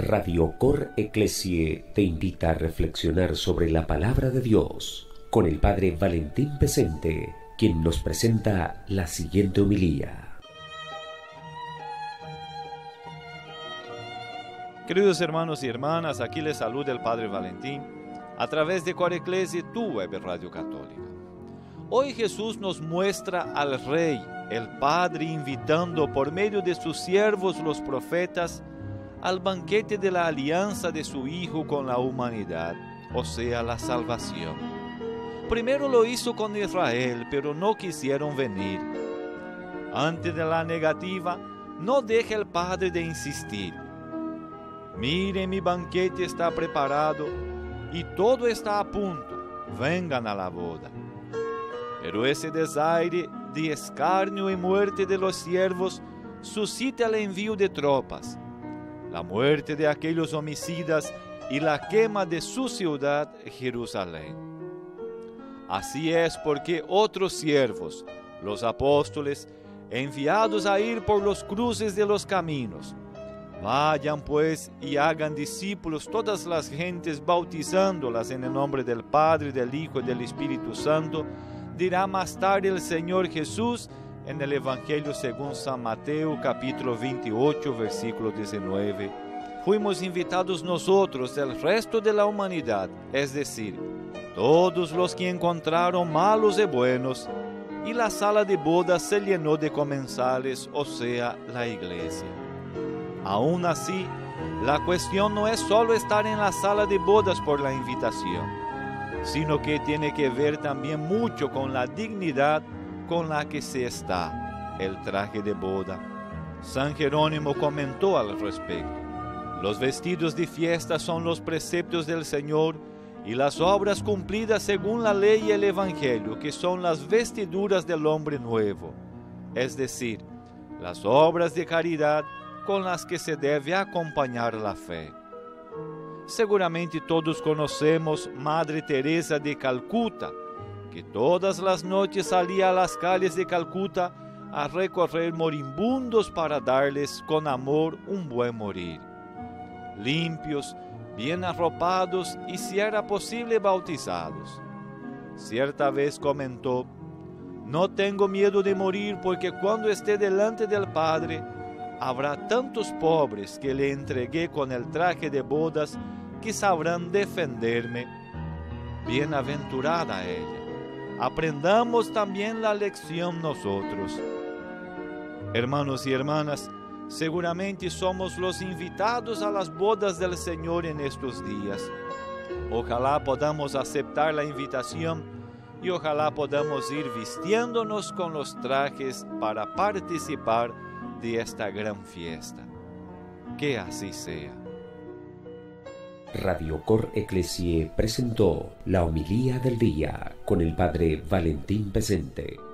Radio Cor Ecclesie te invita a reflexionar sobre la palabra de Dios con el Padre Valentín Pesente, quien nos presenta la siguiente homilía. Queridos hermanos y hermanas, aquí les saluda el Padre Valentín a través de Cor Ecclesie, tu web radio católica. Hoy Jesús nos muestra al Rey, el Padre, invitando por medio de sus siervos los profetas al banquete de la alianza de su Hijo con la humanidad, o sea, la salvación. Primero lo hizo con Israel, pero no quisieron venir. Antes de la negativa, no deje el Padre de insistir. Miren, mi banquete está preparado y todo está a punto. Vengan a la boda. Pero ese desaire de escarnio y muerte de los siervos suscita el envío de tropas la muerte de aquellos homicidas y la quema de su ciudad Jerusalén. Así es porque otros siervos, los apóstoles, enviados a ir por los cruces de los caminos, Vayan pues y hagan discípulos todas las gentes, bautizándolas en el nombre del Padre, del Hijo y del Espíritu Santo, dirá más tarde el Señor Jesús en el Evangelio según San Mateo capítulo 28 versículo 19. Fuimos invitados nosotros, el resto de la humanidad, es decir, todos los que encontraron malos y buenos, y la sala de bodas se llenó de comensales, o sea, la iglesia. Aún así, la cuestión no es solo estar en la sala de bodas por la invitación, sino que tiene que ver también mucho con la dignidad con la que se está, el traje de boda. San Jerónimo comentó al respecto. Los vestidos de fiesta son los preceptos del Señor y las obras cumplidas según la ley y el Evangelio, que son las vestiduras del hombre nuevo, es decir, las obras de caridad con las que se debe acompañar la fe. Seguramente todos conocemos Madre Teresa de Calcuta, que todas las noches salía a las calles de Calcuta a recorrer moribundos para darles con amor un buen morir. Limpios, bien arropados y si era posible bautizados. Cierta vez comentó, no tengo miedo de morir porque cuando esté delante del Padre, habrá tantos pobres que le entregué con el traje de bodas que sabrán defenderme. Bienaventurada ella aprendamos también la lección nosotros. Hermanos y hermanas, seguramente somos los invitados a las bodas del Señor en estos días. Ojalá podamos aceptar la invitación y ojalá podamos ir vistiéndonos con los trajes para participar de esta gran fiesta. Que así sea. Radio Cor Ecclesie presentó la homilía del día con el Padre Valentín Pesente.